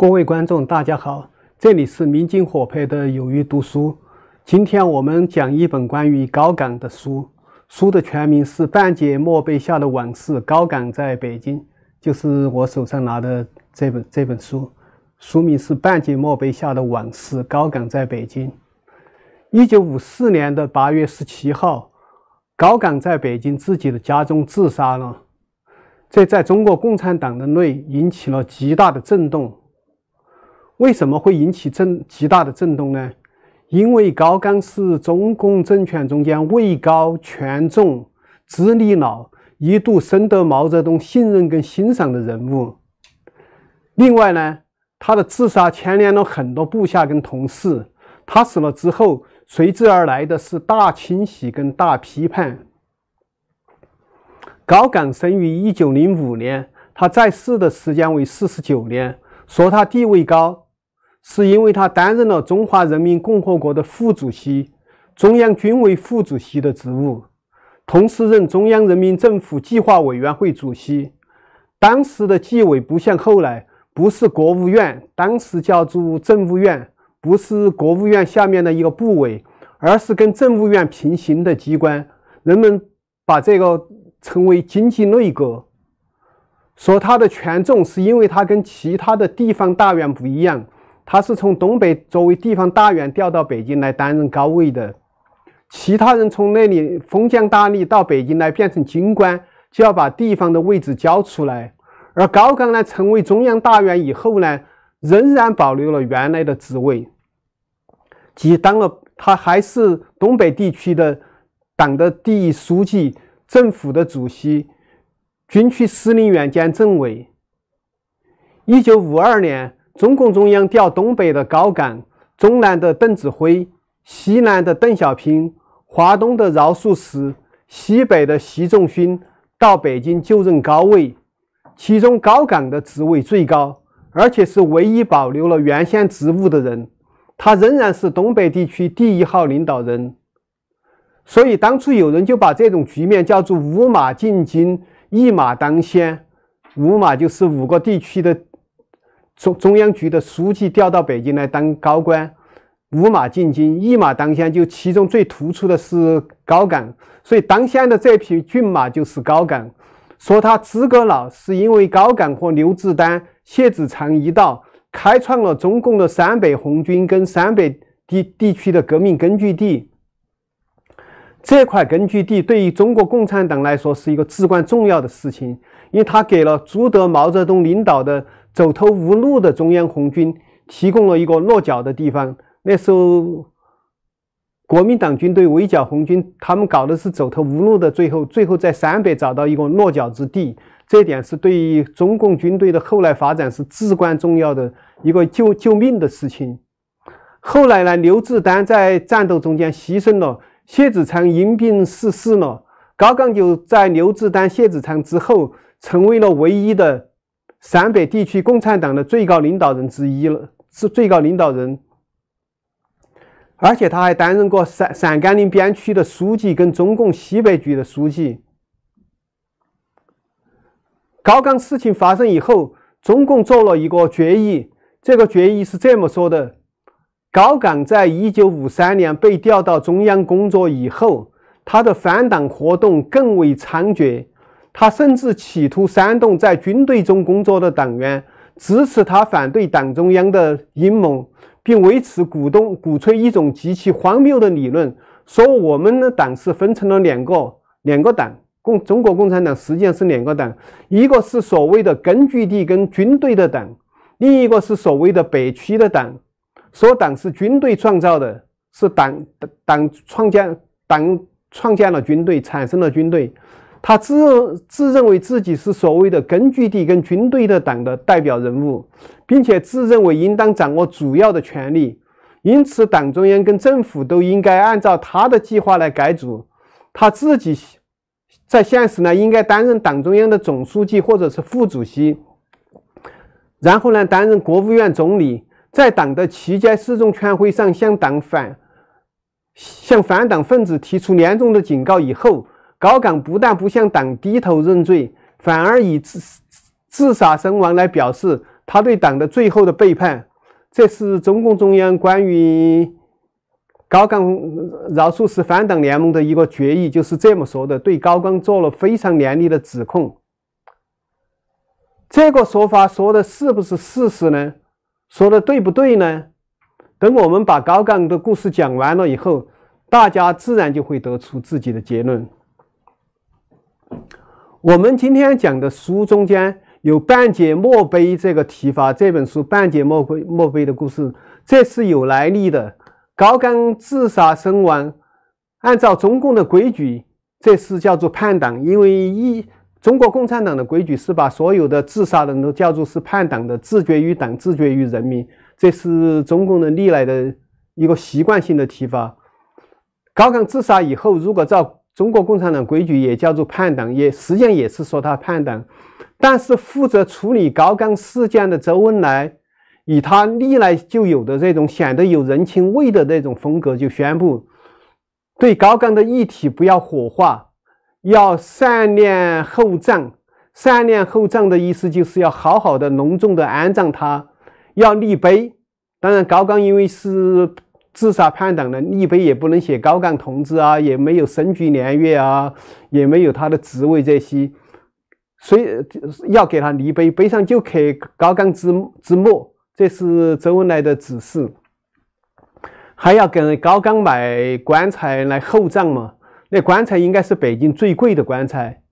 各位观众，大家好，这里是明镜火拍的有鱼读书。今天我们讲一本关于高岗的书，书的全名是《半截墓碑下的往事：高岗在北京》，就是我手上拿的这本这本书。书名是《半截墓碑下的往事：高岗在北京》。一九五四年的八月十七号，高岗在北京自己的家中自杀了，这在中国共产党的内引起了极大的震动。为什么会引起震极大的震动呢？因为高岗是中共政权中间位高权重、资历老、一度深得毛泽东信任跟欣赏的人物。另外呢，他的自杀牵连了很多部下跟同事。他死了之后，随之而来的是大清洗跟大批判。高岗生于一九零五年，他在世的时间为四十九年。说他地位高。是因为他担任了中华人民共和国的副主席、中央军委副主席的职务，同时任中央人民政府计划委员会主席。当时的纪委不像后来，不是国务院，当时叫做政务院，不是国务院下面的一个部委，而是跟政务院平行的机关。人们把这个称为经济内阁。说他的权重，是因为他跟其他的地方大员不一样。他是从东北作为地方大员调到北京来担任高位的，其他人从那里封疆大吏到北京来变成京官，就要把地方的位置交出来。而高岗呢，成为中央大员以后呢，仍然保留了原来的职位，即当了他还是东北地区的党的第一书记、政府的主席、军区司令员兼政委。一九五二年。中共中央调东北的高岗、中南的邓子恢、西南的邓小平、华东的饶漱石、西北的习仲勋到北京就任高位，其中高岗的职位最高，而且是唯一保留了原先职务的人，他仍然是东北地区第一号领导人。所以当初有人就把这种局面叫做“五马进京，一马当先”。五马就是五个地区的。中中央局的书记调到北京来当高官，五马进京，一马当先，就其中最突出的是高岗，所以当先的这匹骏马就是高岗。说他资格老，是因为高岗和刘志丹、谢子长一道开创了中共的陕北红军跟陕北地地区的革命根据地。这块根据地对于中国共产党来说是一个至关重要的事情，因为它给了朱德、毛泽东领导的。走投无路的中央红军提供了一个落脚的地方。那时候，国民党军队围剿红军，他们搞的是走投无路的，最后最后在陕北找到一个落脚之地。这点是对于中共军队的后来发展是至关重要的一个救救命的事情。后来呢，刘志丹在战斗中间牺牲了，谢子长因病逝世了。高岗就在刘志丹、谢子长之后，成为了唯一的。陕北地区共产党的最高领导人之一了，是最高领导人，而且他还担任过陕陕甘宁边区的书记跟中共西北局的书记。高岗事情发生以后，中共做了一个决议，这个决议是这么说的：高岗在一九五三年被调到中央工作以后，他的反党活动更为猖獗。他甚至企图煽动在军队中工作的党员支持他反对党中央的阴谋，并为此鼓动、鼓吹一种极其荒谬的理论，说我们的党是分成了两个两个党，共中国共产党实际上是两个党，一个是所谓的根据地跟军队的党，另一个是所谓的北区的党。说党是军队创造的，是党党创建党创建了军队，产生了军队。他自自认为自己是所谓的根据地跟军队的党的代表人物，并且自认为应当掌握主要的权力，因此党中央跟政府都应该按照他的计划来改组。他自己在现实呢，应该担任党中央的总书记或者是副主席，然后呢，担任国务院总理，在党的七届四中全会上向党反向反党分子提出严重的警告以后。高岗不但不向党低头认罪，反而以自自杀身亡来表示他对党的最后的背叛。这是中共中央关于高岗饶漱石反党联盟的一个决议，就是这么说的：对高岗做了非常严厉的指控。这个说法说的是不是事实呢？说的对不对呢？等我们把高岗的故事讲完了以后，大家自然就会得出自己的结论。我们今天讲的书中间。有半截墨碑这个提法，这本书半截墨碑墨碑的故事，这是有来历的。高岗自杀身亡，按照中共的规矩，这是叫做叛党，因为一中国共产党的规矩是把所有的自杀的人都叫做是叛党的，自绝于党，自绝于人民，这是中共的历来的一个习惯性的提法。高岗自杀以后，如果照中国共产党规矩，也叫做叛党，也实际上也是说他叛党。但是负责处理高岗事件的周恩来，以他历来就有的这种显得有人情味的那种风格，就宣布对高岗的遗体不要火化，要善念厚葬。善念厚葬的意思就是要好好的隆重的安葬他，要立碑。当然，高岗因为是自杀叛党的，立碑也不能写高岗同志啊，也没有升局年月啊，也没有他的职位这些。所以要给他立碑，碑上就刻高岗之之墓，这是周恩来的指示。还要给高岗买棺材来厚葬嘛？那棺材应该是北京最贵的棺材。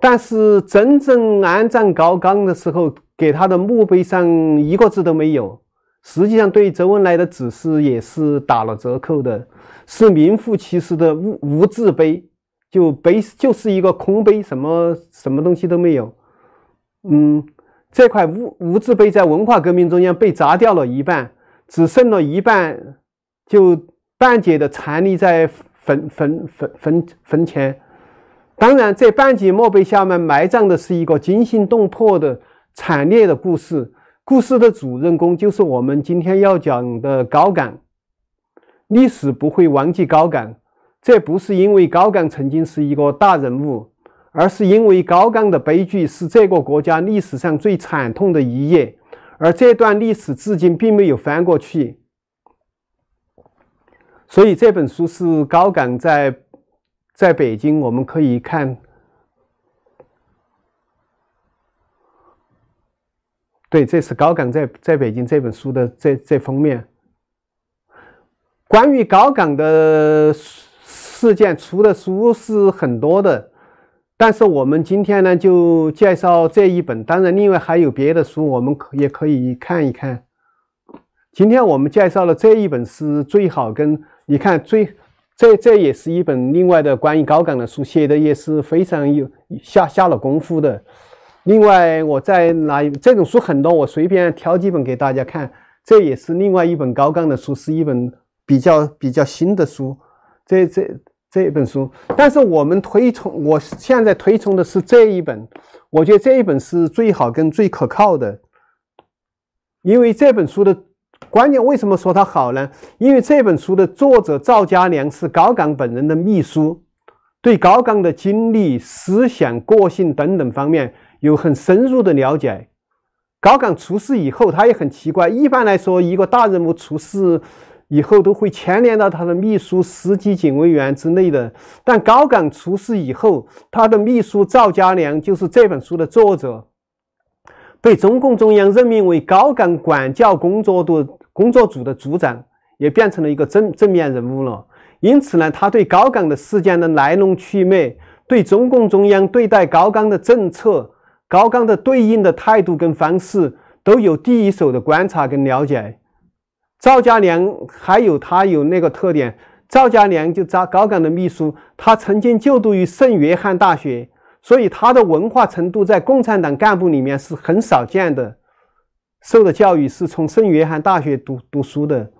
但是真正安葬高岗的时候，给他的墓碑上一个字都没有。实际上，对周恩来的指示也是打了折扣的，是名副其实的无无字碑。就碑就是一个空碑，什么什么东西都没有。嗯，这块无无字碑在文化革命中间被砸掉了一半，只剩了一半，就半截的残立在坟坟坟坟坟前。当然，这半截墓碑下面埋葬的是一个惊心动魄的惨烈的故事。故事的主人公就是我们今天要讲的高岗。历史不会忘记高岗。这不是因为高岗曾经是一个大人物，而是因为高岗的悲剧是这个国家历史上最惨痛的一页，而这段历史至今并没有翻过去。所以这本书是高岗在在北京，我们可以看。对，这是高岗在在北京这本书的这这封面。关于高岗的。事件出的书是很多的，但是我们今天呢就介绍这一本，当然另外还有别的书，我们可也可以看一看。今天我们介绍的这一本是最好跟你看最这这也是一本另外的关于高岗的书，写的也是非常有下下了功夫的。另外我再拿一这种书很多，我随便挑几本给大家看。这也是另外一本高岗的书，是一本比较比较新的书。这这。这本书，但是我们推崇，我现在推崇的是这一本，我觉得这一本是最好跟最可靠的，因为这本书的关键为什么说它好呢？因为这本书的作者赵家良是高岗本人的秘书，对高岗的经历、思想、个性等等方面有很深入的了解。高岗出事以后，他也很奇怪，一般来说，一个大人物出事。以后都会牵连到他的秘书、司机、警卫员之类的。但高岗出事以后，他的秘书赵家良就是这本书的作者，被中共中央任命为高岗管教工作的工作组的组长，也变成了一个正正面人物了。因此呢，他对高岗的事件的来龙去脉，对中共中央对待高岗的政策、高岗的对应的态度跟方式，都有第一手的观察跟了解。赵家良还有他有那个特点，赵家良就赵高岗的秘书，他曾经就读于圣约翰大学，所以他的文化程度在共产党干部里面是很少见的，受的教育是从圣约翰大学读读书的。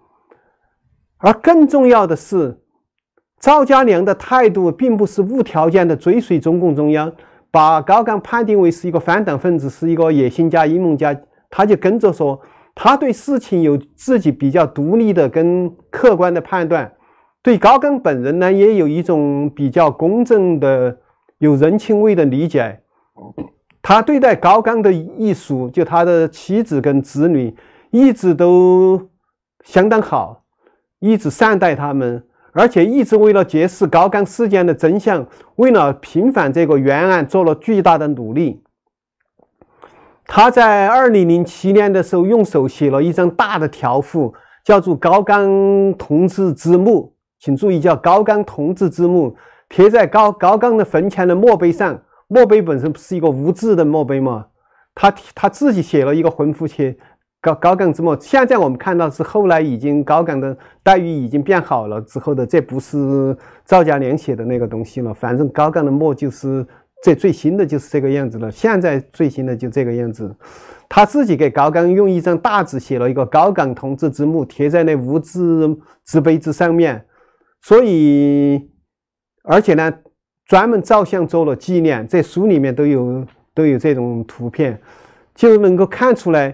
而更重要的是，赵家良的态度并不是无条件的追随中共中央，把高岗判定为是一个反党分子，是一个野心家、阴谋家，他就跟着说。他对事情有自己比较独立的跟客观的判断，对高岗本人呢，也有一种比较公正的、有人情味的理解。他对待高岗的艺术，就他的妻子跟子女，一直都相当好，一直善待他们，而且一直为了揭示高岗事件的真相，为了平反这个冤案做了巨大的努力。他在二零零七年的时候，用手写了一张大的条幅，叫做“高岗同志之墓”，请注意，叫“高岗同志之墓”，贴在高高岗的坟前的墓碑上。墓碑本身不是一个无字的墓碑吗？他他自己写了一个魂符贴高高岗之墓。现在我们看到是后来已经高岗的待遇已经变好了之后的，这不是赵家良写的那个东西了。反正高岗的墓就是这最新的就是这个样子了。现在最新的就这个样子。他自己给高岗用一张大纸写了一个高岗同志之墓，贴在那无字之碑之上面。所以，而且呢。专门照相做了纪念，在书里面都有都有这种图片，就能够看出来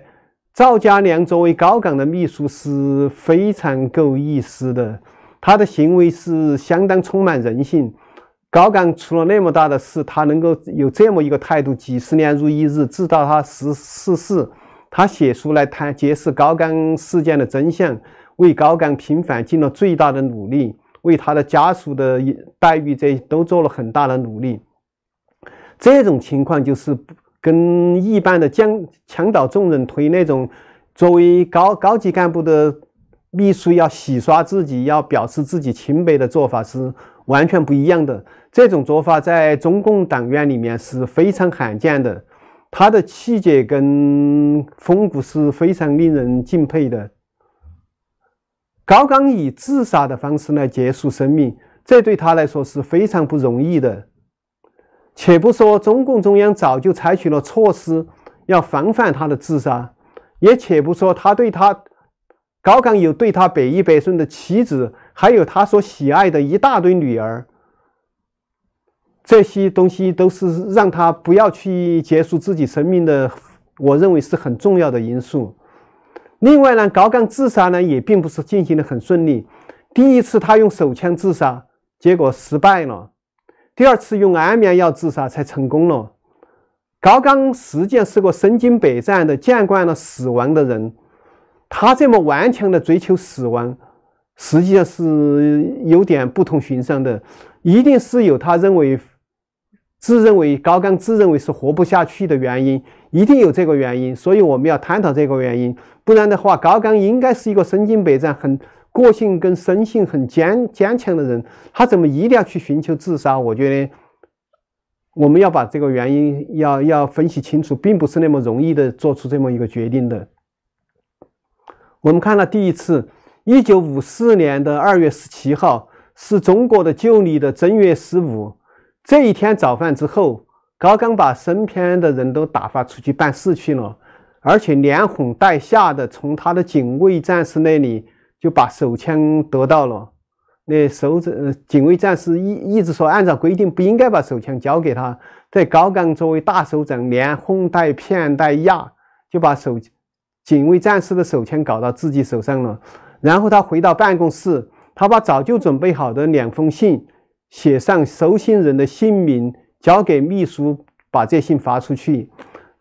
赵家良作为高岗的秘书是非常够意思的，他的行为是相当充满人性。高岗出了那么大的事，他能够有这么一个态度，几十年如一日，直到他十逝世，他写书来谈揭示高岗事件的真相，为高岗平反尽了最大的努力。为他的家属的待遇，这都做了很大的努力。这种情况就是不跟一般的将墙倒众人推那种作为高高级干部的秘书要洗刷自己、要表示自己清白的做法是完全不一样的。这种做法在中共党员里面是非常罕见的，他的气节跟风骨是非常令人敬佩的。高岗以自杀的方式来结束生命，这对他来说是非常不容易的。且不说中共中央早就采取了措施要防范他的自杀，也且不说他对他高岗有对他百依百顺的妻子，还有他所喜爱的一大堆女儿，这些东西都是让他不要去结束自己生命的，我认为是很重要的因素。另外呢，高岗自杀呢也并不是进行的很顺利。第一次他用手枪自杀，结果失败了；第二次用安眠药自杀才成功了。高刚实际上是个身经百战的、见惯了死亡的人，他这么顽强的追求死亡，实际上是有点不同寻常的，一定是有他认为。自认为高刚自认为是活不下去的原因，一定有这个原因，所以我们要探讨这个原因。不然的话，高刚应该是一个身经百战、很个性跟生性很坚坚强的人，他怎么一定要去寻求自杀？我觉得我们要把这个原因要要分析清楚，并不是那么容易的做出这么一个决定的。我们看了第一次，一九五四年的二月十七号，是中国的旧历的正月十五。这一天早饭之后，高岗把身边的人都打发出去办事去了，而且连哄带吓的从他的警卫战士那里就把手枪得到了。那首长、警卫战士一一直说，按照规定不应该把手枪交给他。在高岗作为大首长，连哄带骗带压，就把手警卫战士的手枪搞到自己手上了。然后他回到办公室，他把早就准备好的两封信。写上收信人的姓名，交给秘书，把这信发出去。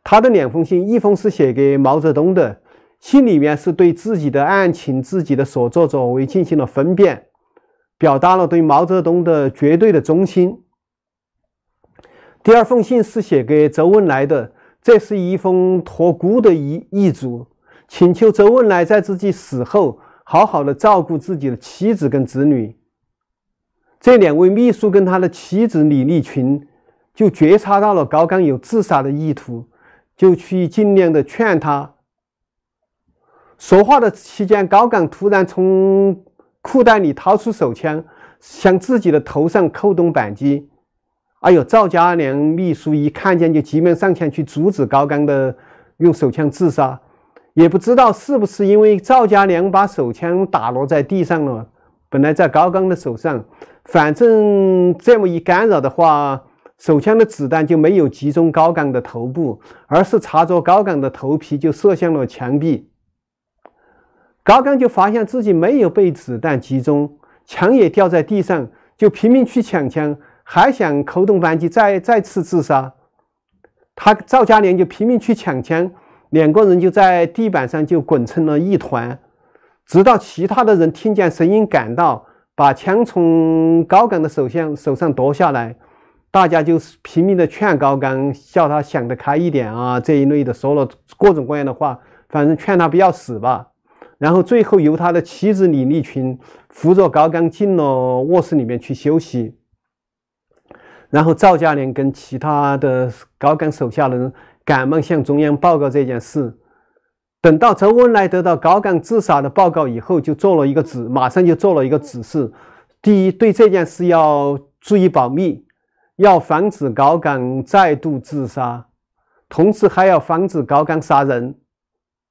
他的两封信，一封是写给毛泽东的，信里面是对自己的案情、自己的所作所为进行了分辨，表达了对毛泽东的绝对的忠心。第二封信是写给周恩来的，这是一封托孤的遗遗嘱，请求周恩来在自己死后好好的照顾自己的妻子跟子女。这两位秘书跟他的妻子李立群就觉察到了高岗有自杀的意图，就去尽量的劝他。说话的期间，高岗突然从裤袋里掏出手枪，向自己的头上扣动扳机。哎呦，赵家良秘书一看见就急忙上前去阻止高岗的用手枪自杀。也不知道是不是因为赵家良把手枪打落在地上了，本来在高岗的手上。反正这么一干扰的话，手枪的子弹就没有击中高岗的头部，而是插着高岗的头皮就射向了墙壁。高岗就发现自己没有被子弹击中，枪也掉在地上，就拼命去抢枪，还想扣动扳机再再次自杀。他赵家莲就拼命去抢枪，两个人就在地板上就滚成了一团，直到其他的人听见声音赶到，把枪从高岗的手上手上夺下来，大家就拼命的劝高岗，叫他想得开一点啊，这一类的说了各种各样的话，反正劝他不要死吧。然后最后由他的妻子李立群扶着高岗进了卧室里面去休息。然后赵家莲跟其他的高岗手下人赶忙向中央报告这件事。等到周恩来得到高岗自杀的报告以后，就做了一个指，马上就做了一个指示：第一，对这件事要注意保密，要防止高岗再度自杀，同时还要防止高岗杀人。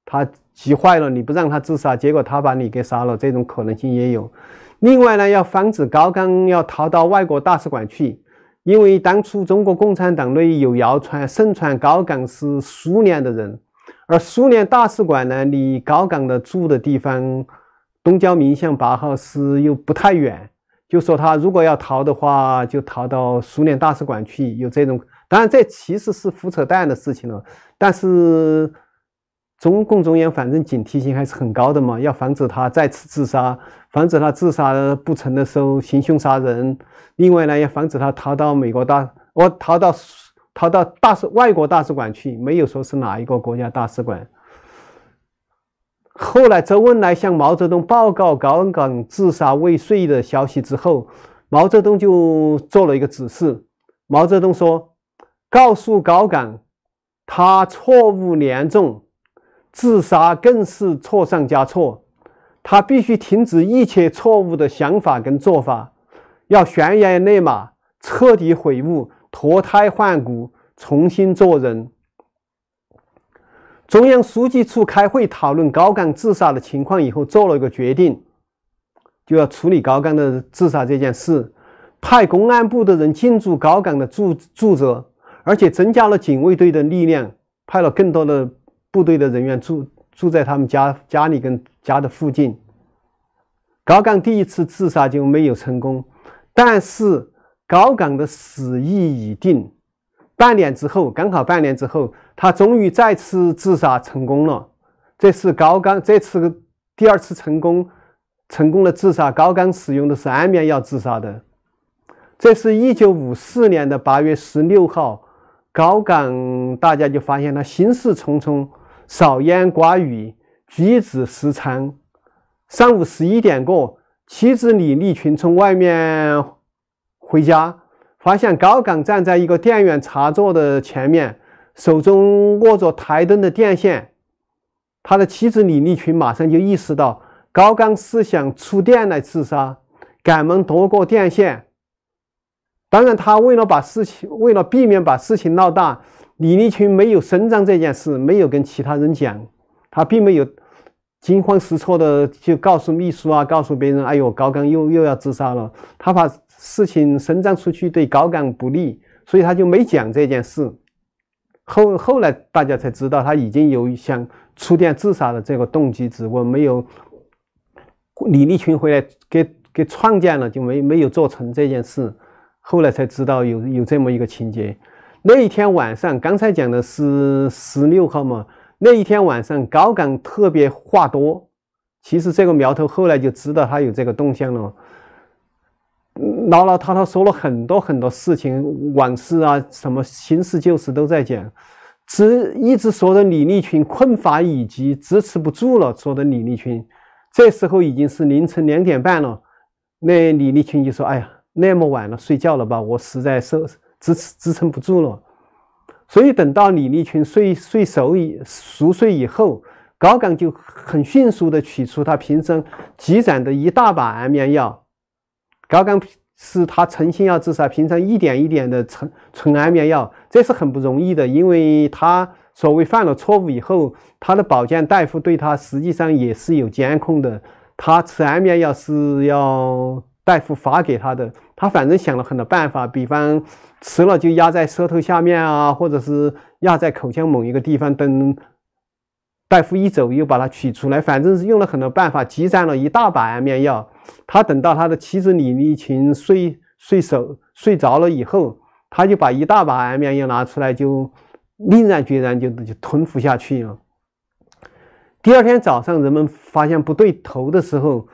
他急坏了，你不让他自杀，结果他把你给杀了，这种可能性也有。另外呢，要防止高岗要逃到外国大使馆去。因为当初中国共产党内有谣传，盛传高岗是苏联的人，而苏联大使馆呢，离高岗的住的地方东郊民巷八号是又不太远，就说他如果要逃的话，就逃到苏联大使馆去。有这种，当然这其实是胡扯淡的事情了，但是。中共中央反正警惕性还是很高的嘛，要防止他再次自杀，防止他自杀不成的时候行凶杀人。另外呢，要防止他逃到美国大，我逃到逃到大使外国大使馆去，没有说是哪一个国家大使馆。后来周恩来向毛泽东报告高岗自杀未遂的消息之后，毛泽东就做了一个指示。毛泽东说：“告诉高岗，他错误严重。”自杀更是错上加错，他必须停止一切错误的想法跟做法，要悬崖勒马，彻底悔悟，脱胎换骨，重新做人。中央书记处开会讨论高岗自杀的情况以后，做了一个决定，就要处理高岗的自杀这件事，派公安部的人进驻高岗的住住宅，而且增加了警卫队的力量，派了更多的。部队的人员住住在他们家家里跟家的附近。高岗第一次自杀就没有成功，但是高岗的死意已定。半年之后，刚好半年之后，他终于再次自杀成功了。这次高岗这次第二次成功成功的自杀，高岗使用的是安眠药自杀的。这是一九五四年的八月十六号，高岗大家就发现他心事重重。少言寡语，举止失常。上午十一点过，妻子李立群从外面回家，发现高岗站在一个电源插座的前面，手中握着台灯的电线。他的妻子李立群马上就意识到高岗是想触电来自杀，赶忙夺过电线。当然，他为了把事情，为了避免把事情闹大。李立群没有声张这件事，没有跟其他人讲，他并没有惊慌失措的就告诉秘书啊，告诉别人，哎呦，高岗又又要自杀了。他怕事情声张出去对高岗不利，所以他就没讲这件事。后后来大家才知道，他已经有想触电自杀的这个动机，只不过没有李立群回来给给创建了，就没没有做成这件事。后来才知道有有这么一个情节。那一天晚上，刚才讲的是十六号嘛？那一天晚上，高岗特别话多。其实这个苗头后来就知道他有这个动向了，唠唠叨叨说了很多很多事情，往事啊，什么新事旧事都在讲，只一直说的李立群困乏以及，支持不住了。说的李立群，这时候已经是凌晨两点半了。那李立群就说：“哎呀，那么晚了，睡觉了吧？我实在是。”支持支撑不住了，所以等到李立群睡睡熟以熟睡以后，高岗就很迅速的取出他平生积攒的一大把安眠药。高岗是他诚心要自杀，平常一点一点的存存安眠药，这是很不容易的，因为他所谓犯了错误以后，他的保健大夫对他实际上也是有监控的，他吃安眠药是要大夫发给他的，他反正想了很多办法，比方。吃了就压在舌头下面啊，或者是压在口腔某一个地方，等大夫一走又把它取出来，反正是用了很多办法，积攒了一大把安眠药。他等到他的妻子李丽琴睡睡熟睡着了以后，他就把一大把安眠药拿出来，就毅然决然就就吞服下去了。第二天早上，人们发现不对头的时候，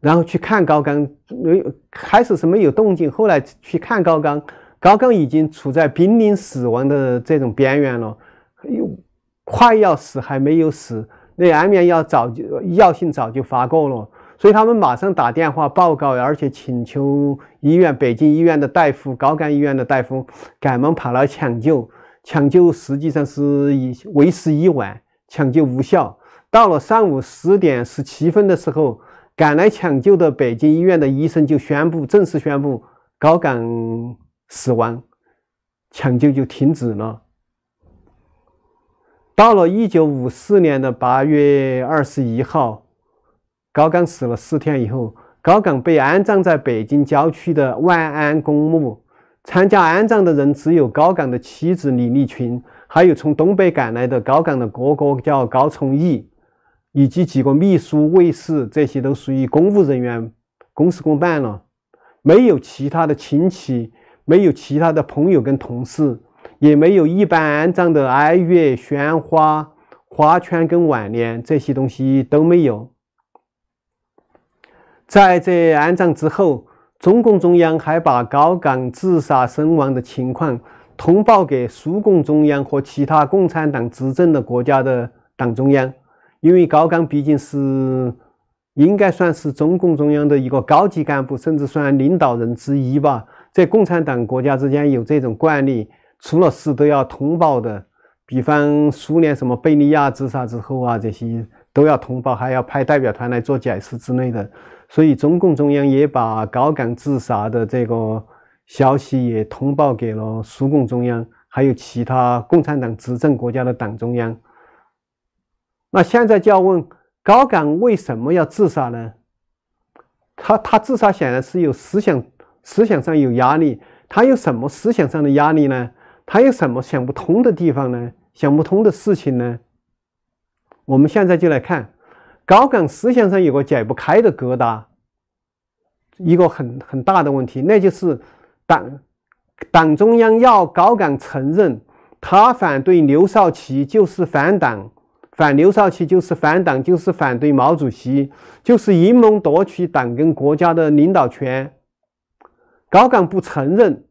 然后去看高刚，没有开始是没有动静，后来去看高刚，高刚已经处在濒临死亡的这种边缘了，又快要死还没有死，那安眠药早就药性早就发过了，所以他们马上打电话报告，而且请求医院北京医院的大夫、高干医院的大夫赶忙跑来抢救，抢救实际上是以为时已晚。抢救无效，到了上午十点十七分的时候，赶来抢救的北京医院的医生就宣布，正式宣布高岗死亡，抢救就停止了。到了一九五四年的八月二十一号，高岗死了四天以后，高岗被安葬在北京郊区的万安公墓。参加安葬的人只有高岗的妻子李立群。还有从东北赶来的高岗的哥哥叫高崇义，以及几个秘书、卫士，这些都属于公务人员，公事公办了。没有其他的亲戚，没有其他的朋友跟同事，也没有一般安葬的哀乐、鲜花、花圈跟挽联，这些东西都没有。在这安葬之后，中共中央还把高岗自杀身亡的情况。通报给苏共中央和其他共产党执政的国家的党中央，因为高岗毕竟是应该算是中共中央的一个高级干部，甚至算领导人之一吧。在共产党国家之间有这种惯例，出了事都要通报的。比方苏联什么贝利亚自杀之后啊，这些都要通报，还要派代表团来做解释之类的。所以中共中央也把高岗自杀的这个。消息也通报给了苏共中央，还有其他共产党执政国家的党中央。那现在就要问高岗为什么要自杀呢？他他自杀显然是有思想思想上有压力。他有什么思想上的压力呢？他有什么想不通的地方呢？想不通的事情呢？我们现在就来看高岗思想上有个解不开的疙瘩，一个很很大的问题，那就是。党党中央要高岗承认，他反对刘少奇就是反党，反刘少奇就是反党，就是反对毛主席，就是阴谋夺取党跟国家的领导权。高岗不承认，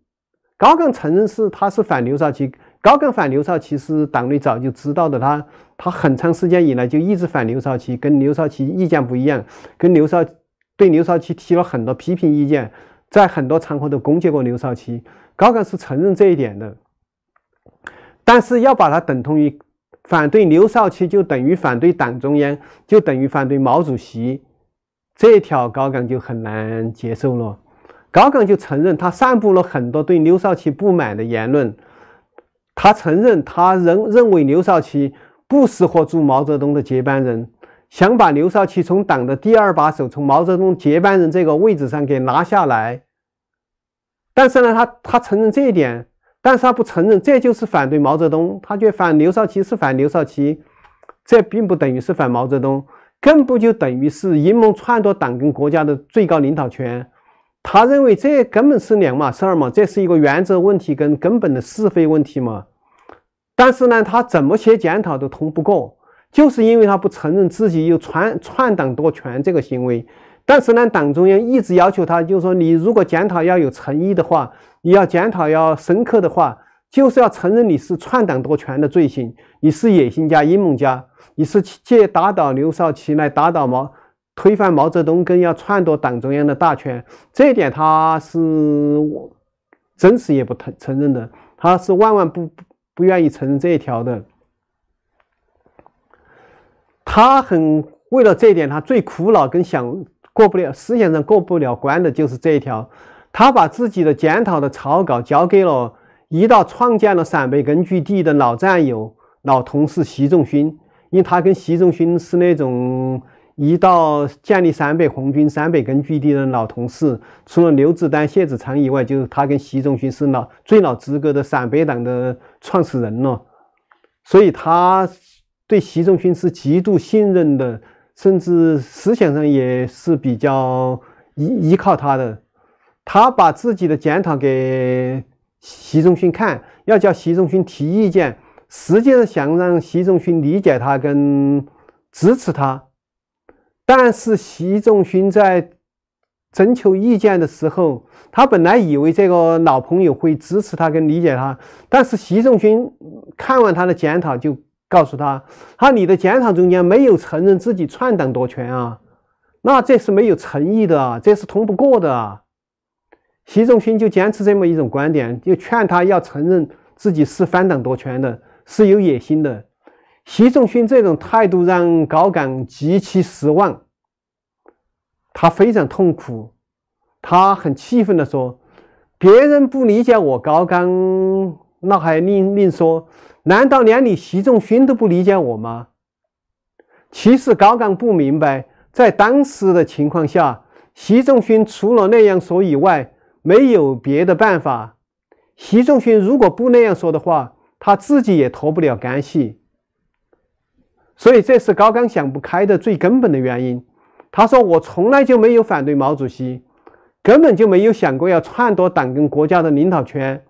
高岗承认是他是反刘少奇，高岗反刘少奇是党内早就知道的，他他很长时间以来就一直反刘少奇，跟刘少奇意见不一样，跟刘少对刘少奇提了很多批评意见。在很多场合都攻击过刘少奇，高岗是承认这一点的，但是要把它等同于反对刘少奇，就等于反对党中央，就等于反对毛主席，这条高岗就很难接受了。高岗就承认他散布了很多对刘少奇不满的言论，他承认他认认为刘少奇不适合做毛泽东的接班人。想把刘少奇从党的第二把手、从毛泽东接班人这个位置上给拿下来，但是呢，他他承认这一点，但是他不承认这就是反对毛泽东，他觉得反刘少奇是反刘少奇，这并不等于是反毛泽东，更不就等于是阴谋篡夺党跟国家的最高领导权。他认为这根本是两码事儿嘛，这是一个原则问题跟根本的是非问题嘛。但是呢，他怎么写检讨都通不过。就是因为他不承认自己有篡篡党夺权这个行为，但是呢，党中央一直要求他，就是说，你如果检讨要有诚意的话，你要检讨要深刻的话，就是要承认你是篡党夺权的罪行，你是野心家、阴谋家，你是借打倒刘少奇来打倒毛、推翻毛泽东，跟要篡夺党中央的大权，这一点他是真实也不承承认的，他是万万不不愿意承认这一条的。他很为了这一点，他最苦恼跟想过不了思想上过不了关的就是这一条。他把自己的检讨的草稿交给了一道创建了陕北根据地的老战友、老同事习仲勋，因为他跟习仲勋是那种一道建立陕北红军陕北根据地的老同事。除了刘志丹、谢子长以外，就是他跟习仲勋是老最老资格的陕北党的创始人了，所以他。对习仲勋是极度信任的，甚至思想上也是比较依依靠他的。他把自己的检讨给习仲勋看，要叫习仲勋提意见，实际上想让习仲勋理解他跟支持他。但是习仲勋在征求意见的时候，他本来以为这个老朋友会支持他跟理解他，但是习仲勋看完他的检讨，就告诉他：“他你的检讨中间没有承认自己篡党夺权啊，那这是没有诚意的，这是通不过的啊。”习仲勋就坚持这么一种观点，就劝他要承认自己是反党夺权的，是有野心的。习仲勋这种态度让高岗极其失望，他非常痛苦，他很气愤地说：“别人不理解我高岗，那还另另说，难道连你习仲勋都不理解我吗？”其实高岗不明白，在当时的情况下，习仲勋除了那样说以外，没有别的办法。习仲勋如果不那样说的话，他自己也脱不了干系。所以这是高岗想不开的最根本的原因。他说：“我从来就没有反对毛主席，根本就没有想过要篡夺党跟国家的领导权。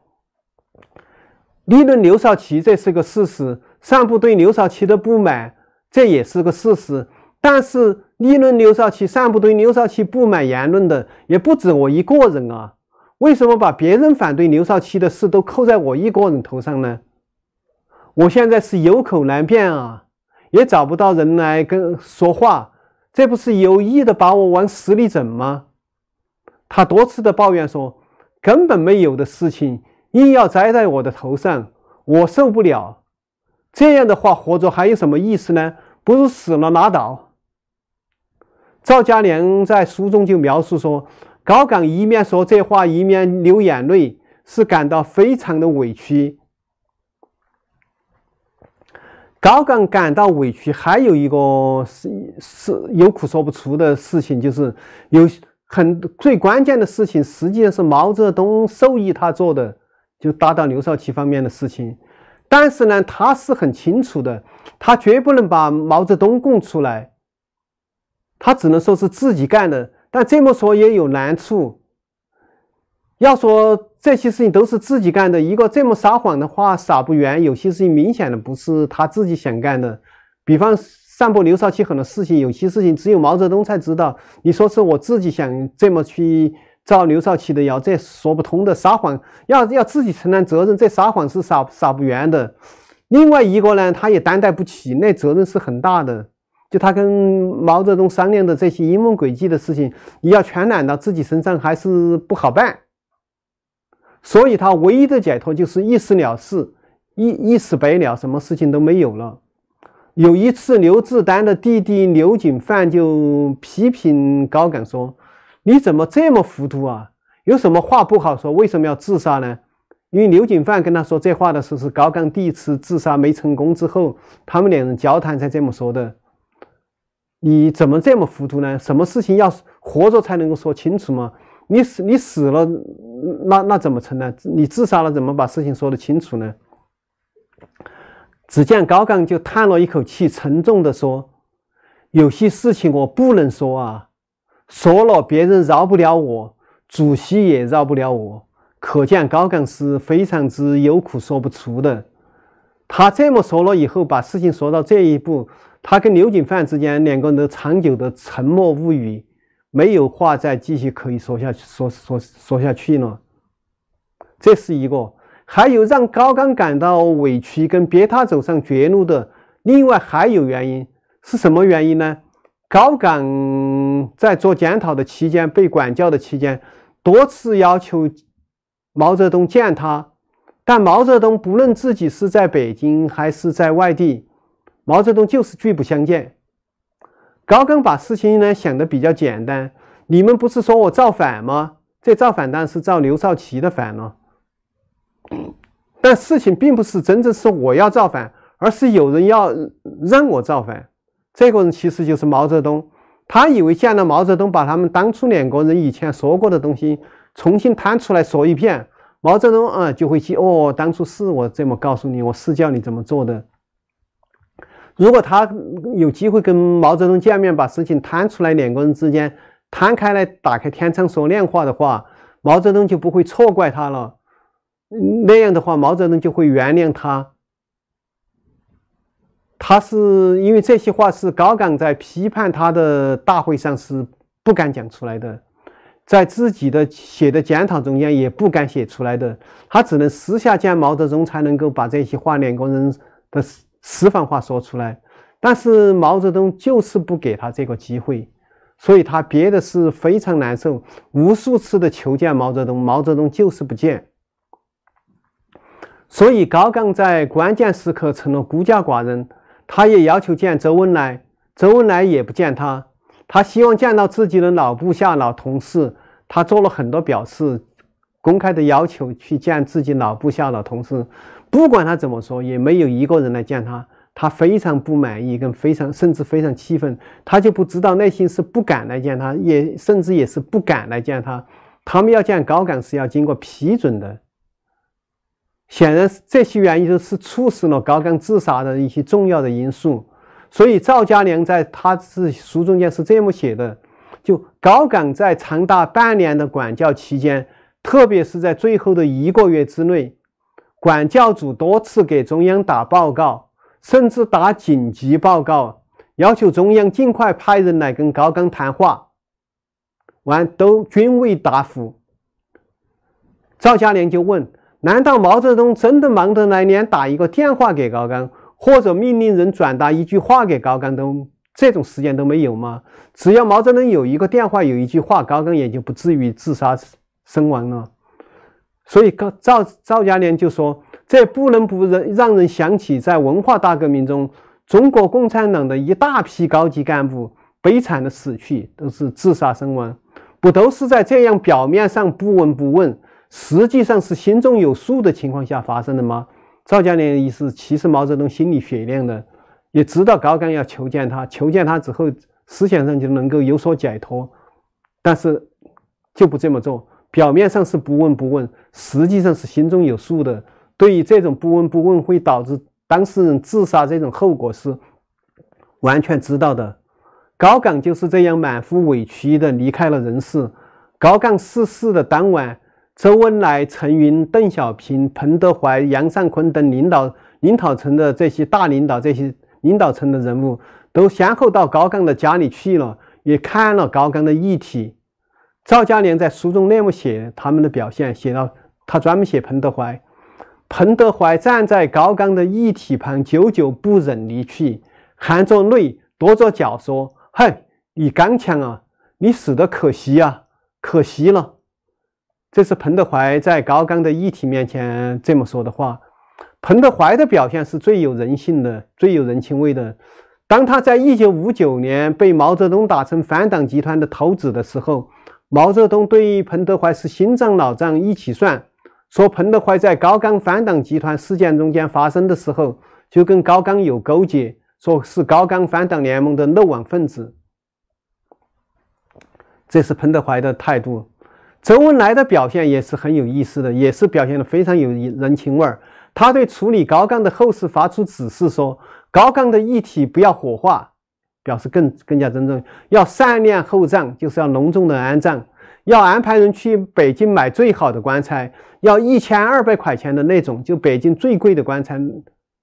议论刘少奇，这是个事实；散布对刘少奇的不满，这也是个事实。但是议论刘少奇、散布对刘少奇不满言论的，也不止我一个人啊！为什么把别人反对刘少奇的事都扣在我一个人头上呢？我现在是有口难辩啊！”也找不到人来跟说话，这不是有意的把我往死里整吗？他多次的抱怨说，根本没有的事情硬要栽在我的头上，我受不了。这样的话，活着还有什么意思呢？不如死了拉倒。赵家良在书中就描述说，高岗一面说这话，一面流眼泪，是感到非常的委屈。高岗感到委屈，还有一个是是有苦说不出的事情，就是有很最关键的事情，实际上是毛泽东授意他做的，就打倒刘少奇方面的事情。但是呢，他是很清楚的，他绝不能把毛泽东供出来，他只能说是自己干的。但这么说也有难处，要说。这些事情都是自己干的，一个这么撒谎的话撒不圆。有些事情明显的不是他自己想干的，比方散播刘少奇很多事情，有些事情只有毛泽东才知道。你说是我自己想这么去造刘少奇的谣，这说不通的。撒谎要要自己承担责任，这撒谎是撒撒不圆的。另外一个呢，他也担待不起，那责任是很大的。就他跟毛泽东商量的这些阴谋诡计的事情，你要全揽到自己身上，还是不好办。所以他唯一的解脱就是一死了事，一一死百了，什么事情都没有了。有一次，刘志丹的弟弟刘景范就批评高岗说：“你怎么这么糊涂啊？有什么话不好说？为什么要自杀呢？”因为刘景范跟他说这话的时候，是高岗第一次自杀没成功之后，他们两人交谈才这么说的。你怎么这么糊涂呢？什么事情要活着才能够说清楚吗？你死你死了，那那怎么成呢？你自杀了，怎么把事情说得清楚呢？只见高岗就叹了一口气，沉重地说：“有些事情我不能说啊，说了别人饶不了我，主席也饶不了我。可见高岗是非常之有苦说不出的。他这么说了以后，把事情说到这一步，他跟刘景范之间两个人都长久的沉默无语。”没有话再继续可以说下去，说说说下去了。这是一个，还有让高岗感到委屈跟逼他走上绝路的，另外还有原因是什么原因呢？高岗在做检讨的期间，被管教的期间，多次要求毛泽东见他，但毛泽东不论自己是在北京还是在外地，毛泽东就是拒不相见。高岗把事情呢想的比较简单，你们不是说我造反吗？这造反当然是造刘少奇的反了。但事情并不是真正是我要造反，而是有人要让我造反。这个人其实就是毛泽东。他以为见了毛泽东，把他们当初两个人以前说过的东西重新摊出来说一遍，毛泽东啊就会记哦，当初是我这么告诉你，我是叫你怎么做的。如果他有机会跟毛泽东见面，把事情摊出来，两个人之间摊开来，打开天窗说亮话的话，毛泽东就不会错怪他了。那样的话，毛泽东就会原谅他。他是因为这些话是高岗在批判他的大会上是不敢讲出来的，在自己的写的检讨中间也不敢写出来的，他只能私下见毛泽东才能够把这些话两个人的私私房话说出来。但是毛泽东就是不给他这个机会，所以他憋的是非常难受，无数次的求见毛泽东，毛泽东就是不见。所以高岗在关键时刻成了孤家寡人。他也要求见周恩来，周恩来也不见他。他希望见到自己的老部下、老同事，他做了很多表示，公开的要求去见自己老部下、老同事。不管他怎么说，也没有一个人来见他。他非常不满意，跟非常甚至非常气愤。他就不知道内心是不敢来见他，也甚至也是不敢来见他。他们要见高岗是要经过批准的。显然，这些原因都是促使了高岗自杀的一些重要的因素。所以，赵家良在他是书中间是这么写的：就高岗在长达半年的管教期间，特别是在最后的一个月之内，管教组多次给中央打报告，甚至打紧急报告，要求中央尽快派人来跟高岗谈话，完都均未答复。赵家良就问。难道毛泽东真的忙得来，连打一个电话给高岗，或者命令人转达一句话给高岗都这种时间都没有吗？只要毛泽东有一个电话，有一句话，高岗也就不至于自杀身亡了。所以高赵赵家良就说：“这不能不让让人想起，在文化大革命中，中国共产党的一大批高级干部悲惨的死去，都是自杀身亡，不都是在这样表面上不闻不问？”实际上是心中有数的情况下发生的吗？赵家良的意思，其实毛泽东心里雪亮的，也知道高岗要求见他，求见他之后，思想上就能够有所解脱，但是就不这么做，表面上是不闻不问，实际上是心中有数的。对于这种不闻不问会导致当事人自杀这种后果是完全知道的。高岗就是这样满腹委屈的离开了人世。高岗逝世的当晚。周恩来、陈云、邓小平、彭德怀、杨尚昆等领导领导层的这些大领导，这些领导层的人物都先后到高岗的家里去了，也看了高岗的遗体。赵家良在书中那么写他们的表现，写到他专门写彭德怀。彭德怀站在高岗的遗体旁，久久不忍离去，含着泪，跺着脚说：“嗨，你刚强啊，你死的可惜啊，可惜了。”这是彭德怀在高岗的遗体面前这么说的话。彭德怀的表现是最有人性的、最有人情味的。当他在一九五九年被毛泽东打成反党集团的头子的时候，毛泽东对彭德怀是新账老账一起算，说彭德怀在高岗反党集团事件中间发生的时候就跟高岗有勾结，说是高岗反党联盟的漏网分子。这是彭德怀的态度。周恩来的表现也是很有意思的，也是表现的非常有人情味儿。他对处理高岗的后事发出指示，说高岗的遗体不要火化，表示更更加尊重；要善念厚葬，就是要隆重的安葬；要安排人去北京买最好的棺材，要一千二百块钱的那种，就北京最贵的棺材，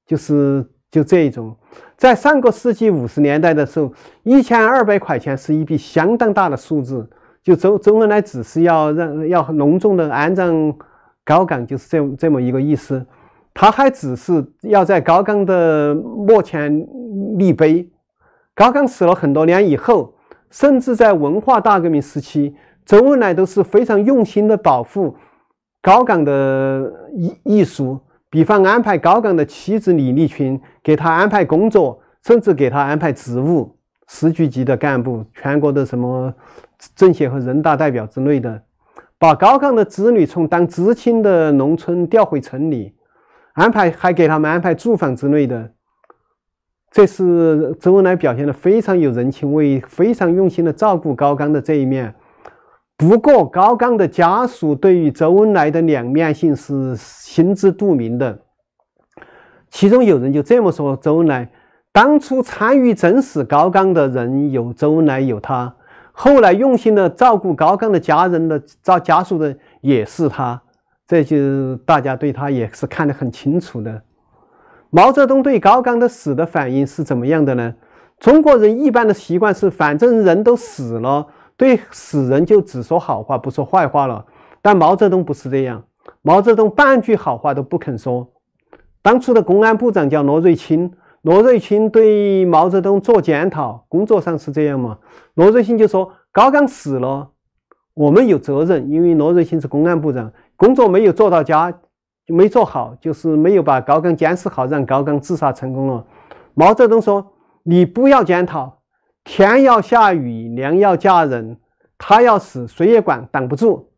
就是就这一种。在上个世纪五十年代的时候，一千二百块钱是一笔相当大的数字。就周周恩来只是要让要隆重的安葬高岗，就是这这么一个意思。他还只是要在高岗的墓前立碑。高岗死了很多年以后，甚至在文化大革命时期，周恩来都是非常用心的保护高岗的艺艺术，比方安排高岗的妻子李立群给他安排工作，甚至给他安排职务，市局级的干部，全国的什么。政协和人大代表之类的，把高岗的子女从当知青的农村调回城里，安排还给他们安排住房之类的。这是周恩来表现的非常有人情味，非常用心的照顾高岗的这一面。不过，高岗的家属对于周恩来的两面性是心知肚明的。其中有人就这么说：周恩来当初参与整死高岗的人有周恩来，有他。后来用心的照顾高岗的家人的照家属的也是他，这就大家对他也是看得很清楚的。毛泽东对高岗的死的反应是怎么样的呢？中国人一般的习惯是，反正人都死了，对死人就只说好话，不说坏话了。但毛泽东不是这样，毛泽东半句好话都不肯说。当初的公安部长叫罗瑞卿，罗瑞卿对毛泽东做检讨，工作上是这样嘛？罗瑞卿就说：“高岗死了，我们有责任，因为罗瑞卿是公安部长，工作没有做到家，没做好，就是没有把高岗监视好，让高岗自杀成功了。”毛泽东说。你不要检讨，天要下雨，娘要嫁人，他要死，谁也管挡不住。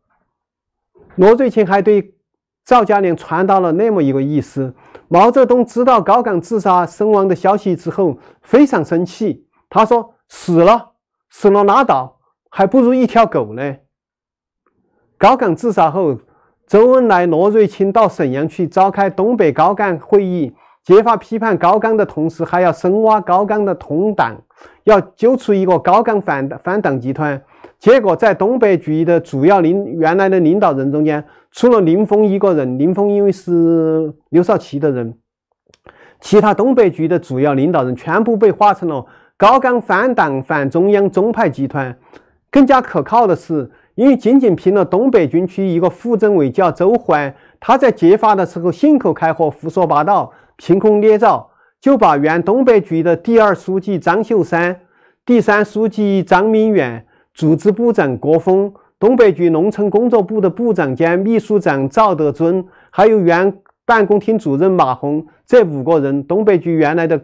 罗瑞卿还对赵家良传达了那么一个意思：毛泽东知道高岗自杀身亡的消息之后，非常生气。他说：“死了，死了拉倒，还不如一条狗呢。”高岗自杀后，周恩来、罗瑞卿到沈阳去召开东北高干会议。揭发批判高岗的同时，还要深挖高岗的同党，要揪出一个高岗反反党集团。结果在东北局的主要领原来的领导人中间，除了林峰一个人，林峰因为是刘少奇的人，其他东北局的主要领导人全部被划成了高岗反党反中央中派集团。更加可靠的是，因为仅仅凭了东北军区一个副政委叫周环，他在揭发的时候信口开河，胡说八道。凭空捏造，就把原东北局的第二书记张秀山、第三书记张明远、组织部长郭峰、东北局农村工作部的部长兼秘书长赵德尊，还有原办公厅主任马洪这五个人，东北局原来的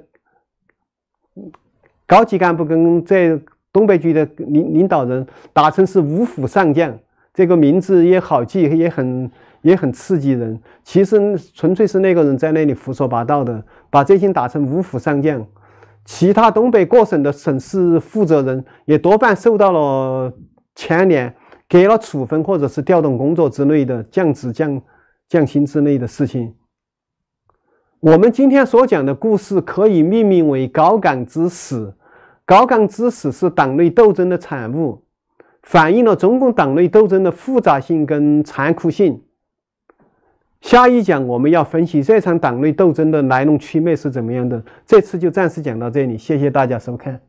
高级干部跟这东北局的领领导人打成是五虎上将，这个名字也好记，也很。也很刺激人，其实纯粹是那个人在那里胡说八道的，把这些打成五虎上将。其他东北各省的省市负责人也多半受到了牵连，给了处分或者是调动工作之类的，降职降降薪之类的事情。我们今天所讲的故事可以命名为“高岗之死”。高岗之死是党内斗争的产物，反映了中共党内斗争的复杂性跟残酷性。下一讲我们要分析这场党内斗争的来龙去脉是怎么样的。这次就暂时讲到这里，谢谢大家收看。